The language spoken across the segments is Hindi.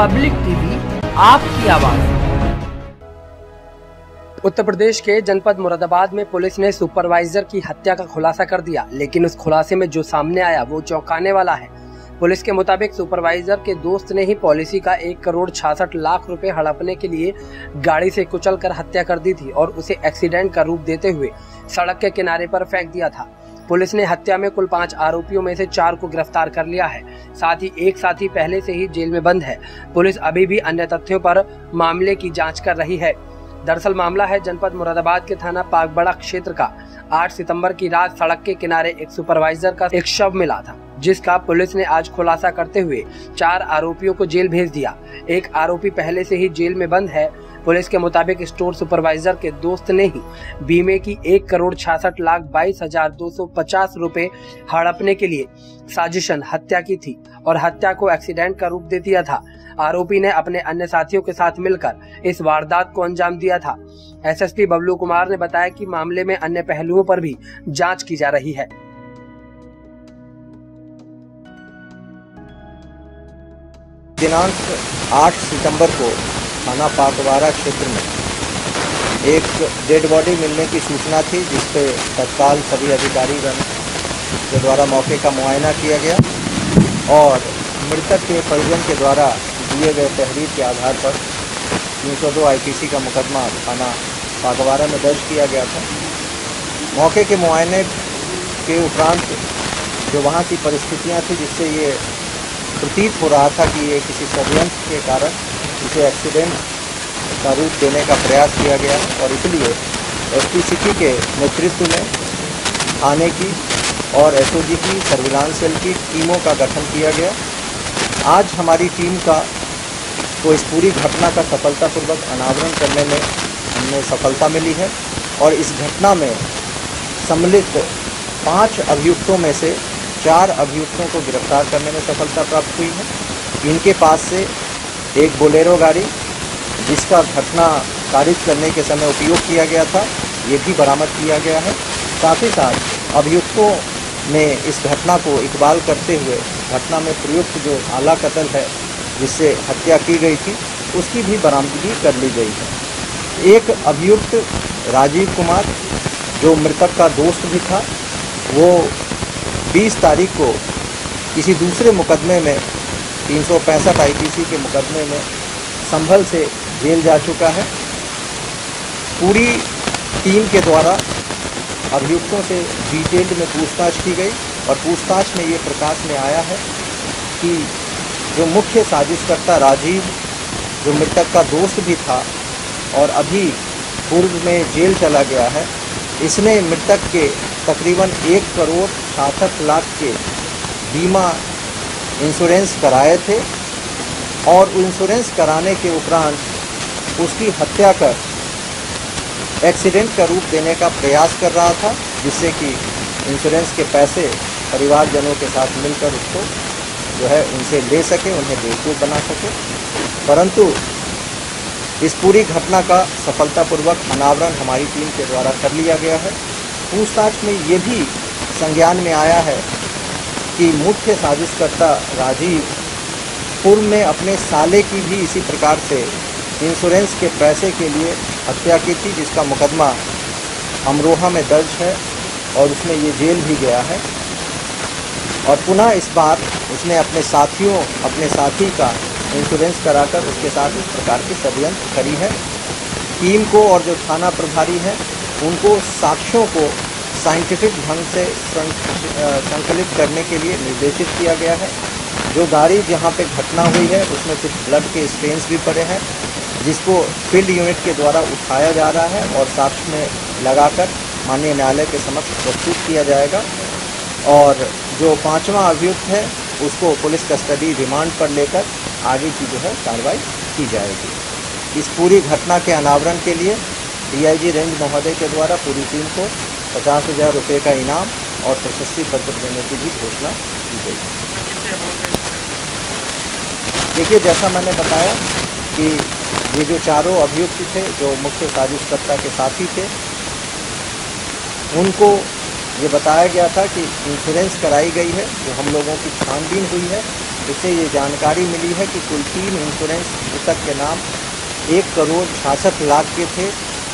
पब्लिक टीवी, आपकी आवाज़। उत्तर प्रदेश के जनपद मुरादाबाद में पुलिस ने सुपरवाइजर की हत्या का खुलासा कर दिया, लेकिन उस खुलासे में जो सामने आया, वो चौंकाने वाला है। पुलिस के मुताबिक सुपरवाइजर के दोस्त ने ही पॉलिसी का एक करोड़ छियासठ लाख रुपए हड़पने के लिए गाड़ी से कुचल कर हत्या कर दी थी और उसे एक्सीडेंट का रूप देते हुए सड़क के किनारे पर फेंक दिया था। पुलिस ने हत्या में कुल पाँच आरोपियों में से चार को गिरफ़्तार कर लिया है। साथ ही एक साथी पहले से ही जेल में बंद है। पुलिस अभी भी अन्य तथ्यों पर मामले की जाँच कर रही है। दरअसल मामला है जनपद मुरादाबाद के थाना पागबड़ा क्षेत्र का। 8 सितंबर की रात सड़क के किनारे एक सुपरवाइजर का एक शव मिला था, जिसका पुलिस ने आज खुलासा करते हुए चार आरोपियों को जेल भेज दिया। एक आरोपी पहले से ही जेल में बंद है पुलिस के मुताबिक स्टोर सुपरवाइजर के दोस्त ने ही बीमे की एक करोड़ छियासठ लाख बाईस हज़ार दो सौ पचास रूपए हड़पने के लिए साजिशन हत्या की थी और हत्या को एक्सीडेंट का रूप दे दिया था। आरोपी ने अपने अन्य साथियों के साथ मिलकर इस वारदात को अंजाम दिया था। एसएसपी बबलू कुमार ने बताया कि मामले में अन्य पहलुओं पर भी जाँच की जा रही है। दिनांक 8 सितंबर को थाना पाकवारा क्षेत्र में। एक डेड बॉडी मिलने की सूचना थी जिस पे तत्काल सभी अधिकारीगण के द्वारा मौके का मुआयना किया गया और मृतक के परिजन के द्वारा दिए गए तहरीर के आधार पर 302 आईपीसी का मुकदमा थाना पाकवारा में दर्ज किया गया था। मौके के मुआयने के उपरांत जो वहाँ की परिस्थितियाँ थी, जिससे ये प्रतीत हो रहा था कि ये किसी षडयंत्र के कारण इसे एक्सीडेंट का रूप देने का प्रयास किया गया और इसलिए एस के नेतृत्व में थाने की और एसओजी की सर्विलांस सेल की टीमों का गठन किया गया। आज हमारी टीम का को इस पूरी घटना का सफलतापूर्वक अनावरण करने में हमें सफलता मिली है और इस घटना में सम्मिलित पाँच अभियुक्तों में से चार अभियुक्तों को गिरफ़्तार करने में सफलता प्राप्त हुई है। इनके पास से एक बोलेरो गाड़ी, जिसका घटना कारित करने के समय उपयोग किया गया था, ये भी बरामद किया गया है। साथ ही साथ, अभियुक्तों ने इस घटना को इकबाल करते हुए, घटना में प्रयुक्त जो आला कतल है, जिससे हत्या की गई थी, उसकी भी बरामदगी कर ली गई है। एक अभियुक्त, राजीव कुमार, जो मृतक का दोस्त भी था, वो 20 तारीख को किसी दूसरे मुकदमे में तीन सौ पैंसठ आई के मुकदमे में संभल से जेल जा चुका है। पूरी टीम के द्वारा अभियुक्तों से डिटेल्ड में पूछताछ की गई और पूछताछ में ये प्रकाश में आया है कि जो मुख्य साजिशकर्ता राजीव, जो मृतक का दोस्त भी था और अभी पूर्व में जेल चला गया है, इसने मृतक के तकरीबन एक करोड़ छियासठ लाख के बीमा इंश्योरेंस कराए थे और इंश्योरेंस कराने के उपरांत उसकी हत्या कर एक्सीडेंट का रूप देने का प्रयास कर रहा था, जिससे कि इंश्योरेंस के पैसे परिवारजनों के साथ मिलकर उसको जो है उनसे ले सके, उन्हें बेवकूफ़ बना सके। परंतु इस पूरी घटना का सफलतापूर्वक अनावरण हमारी टीम के द्वारा कर लिया गया है। पूछताछ में ये भी संज्ञान में आया है कि मुख्य साजिशकर्ता राजीव पूर्व में अपने साले की भी इसी प्रकार से इंश्योरेंस के पैसे के लिए हत्या की थी, जिसका मुकदमा अमरोहा में दर्ज है और उसमें ये जेल भी गया है। और पुनः इस बार उसने अपने साथियों, अपने साथी का इंश्योरेंस कराकर उसके साथ इस प्रकार की षडयंत्र करी है। टीम को और जो थाना प्रभारी है, उनको साक्ष्यों को साइंटिफिक ढंग से संकलित करने के लिए निर्देशित किया गया है। जो गाड़ी जहाँ पे घटना हुई है, उसमें कुछ ब्लड के स्टेन्स भी पड़े हैं, जिसको फ़ील्ड यूनिट के द्वारा उठाया जा रहा है और साक्ष्य में लगाकर माननीय न्यायालय के समक्ष प्रस्तुत किया जाएगा। और जो पांचवा अभियुक्त है, उसको पुलिस कस्टडी रिमांड पर लेकर आगे की जो है कार्रवाई की जाएगी। इस पूरी घटना के अनावरण के लिए डीआईजी रेंज महोदय के द्वारा पूरी टीम को पचास हज़ार रुपये का इनाम और प्रशस्ति पत्र देने की भी घोषणा की गई। देखिए, जैसा मैंने बताया कि ये जो चारों अभियुक्त थे, जो मुख्य साजिशकर्ता के साथी थे, उनको ये बताया गया था कि इंश्योरेंस कराई गई है, जो हम लोगों की छानबीन हुई है। इससे ये जानकारी मिली है कि कुल तीन इंश्योरेंस मृतक के नाम एक करोड़ छियासठ लाख के थे,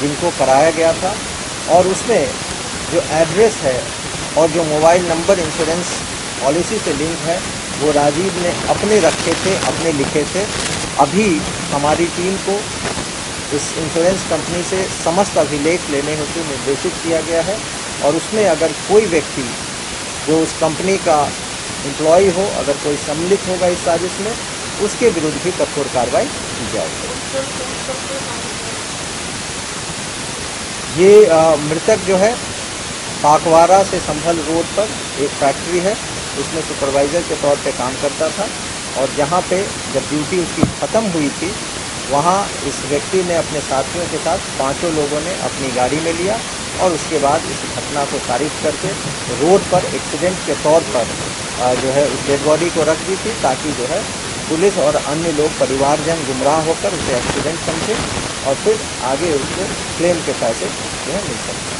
जिनको कराया गया था। और उसमें जो एड्रेस है और जो मोबाइल नंबर इंश्योरेंस पॉलिसी से लिंक है, वो राजीव ने अपने रखे थे, अपने लिखे थे। अभी हमारी टीम को इस इंश्योरेंस कंपनी से समस्त अभिलेख लेने हेतु निर्देशित किया गया है और उसमें अगर कोई व्यक्ति जो उस कंपनी का एम्प्लॉय हो, अगर कोई सम्मिलित होगा इस साजिश में, उसके विरुद्ध भी कठोर कार्रवाई की जाएगी। ये मृतक जो है पाकवारा से संभल रोड पर एक फैक्ट्री है, उसमें सुपरवाइज़र के तौर पे काम करता था और जहाँ पे जब ड्यूटी उसकी ख़त्म हुई थी, वहाँ इस व्यक्ति ने अपने साथियों के साथ पाँचों लोगों ने अपनी गाड़ी में लिया और उसके बाद इस घटना को तारीफ़ करके रोड पर एक्सीडेंट के तौर पर जो है उस डेड बॉडी को रख दी थी ताकि जो है पुलिस और अन्य लोग, परिवारजन गुमराह होकर उसे एक्सीडेंट समझे और फिर आगे उसको क्लेम के पैसे जो है मिल सकते